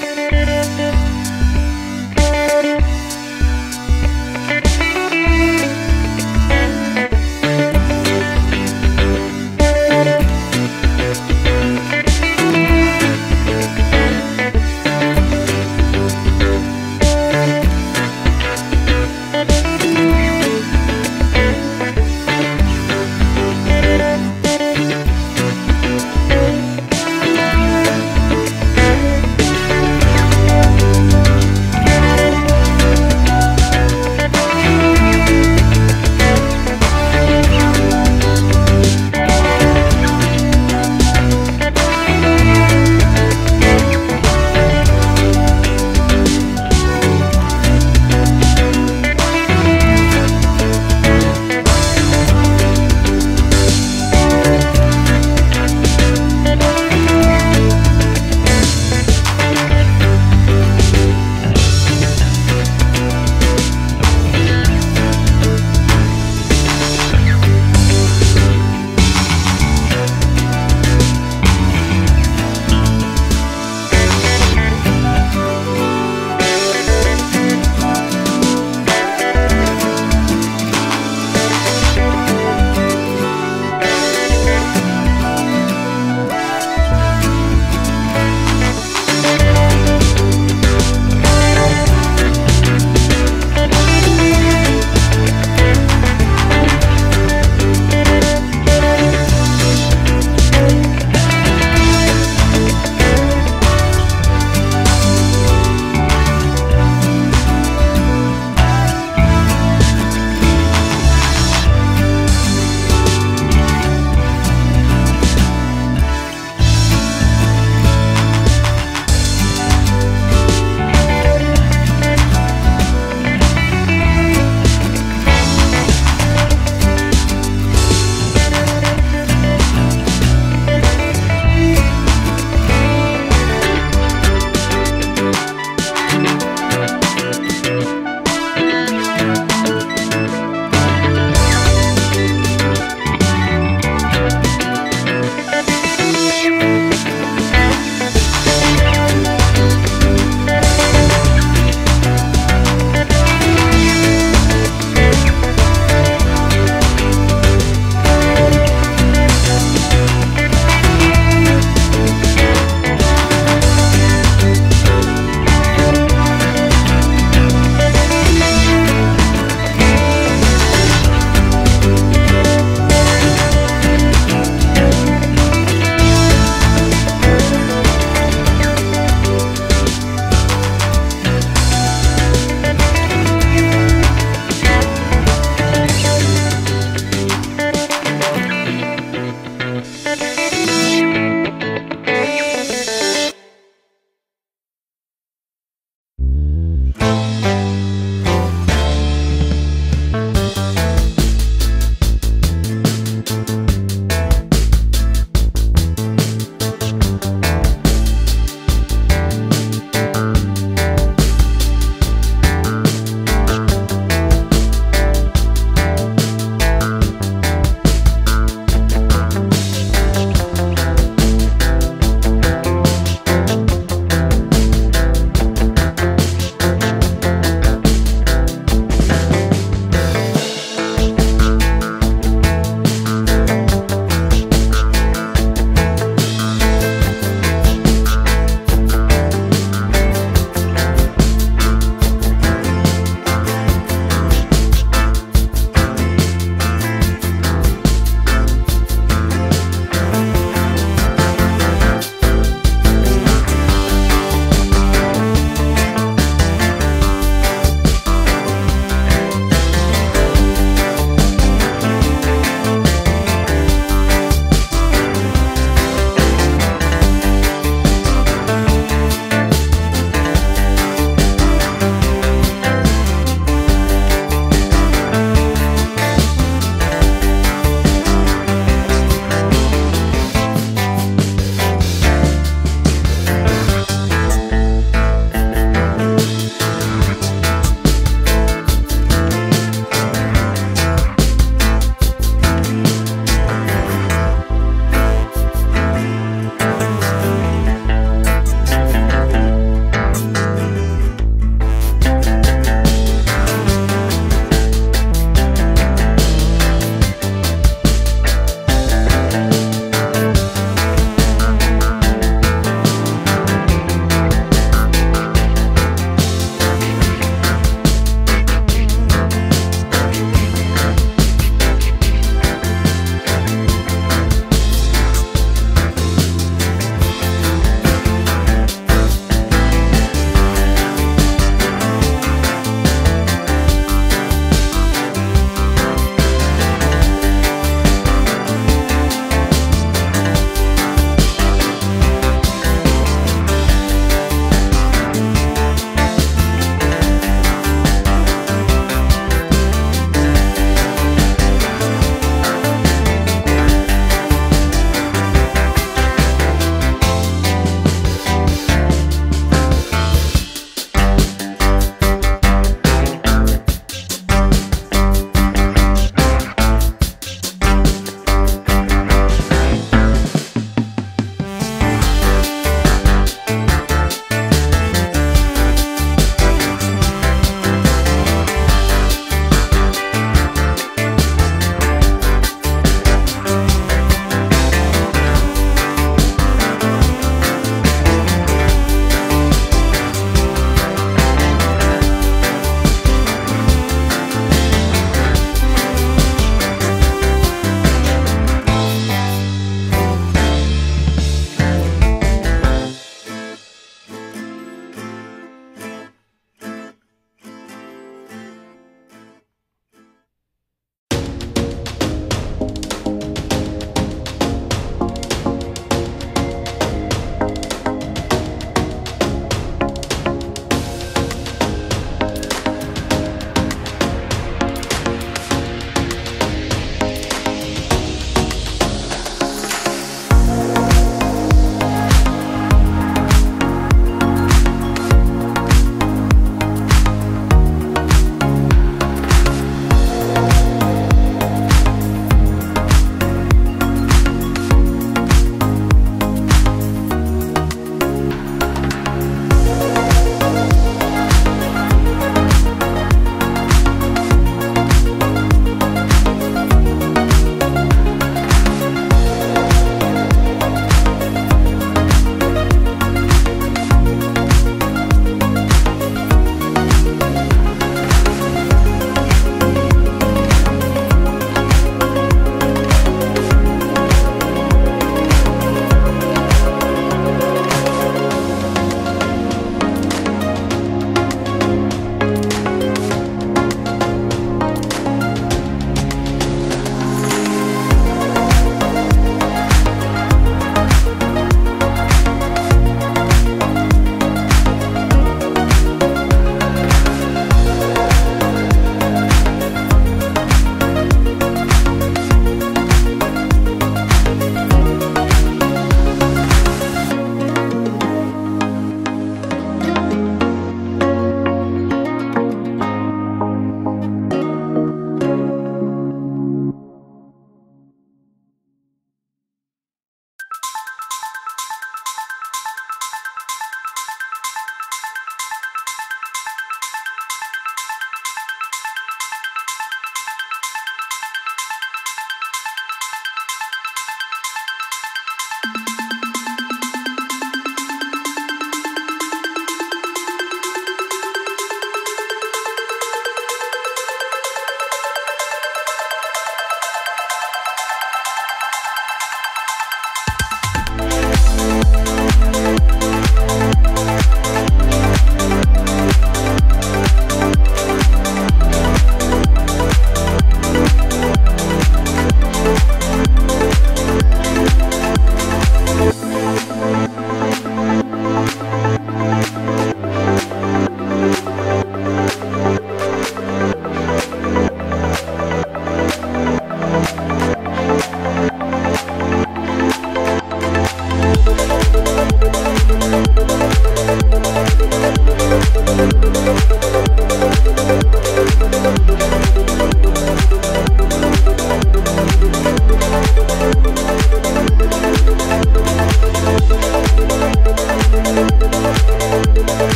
Música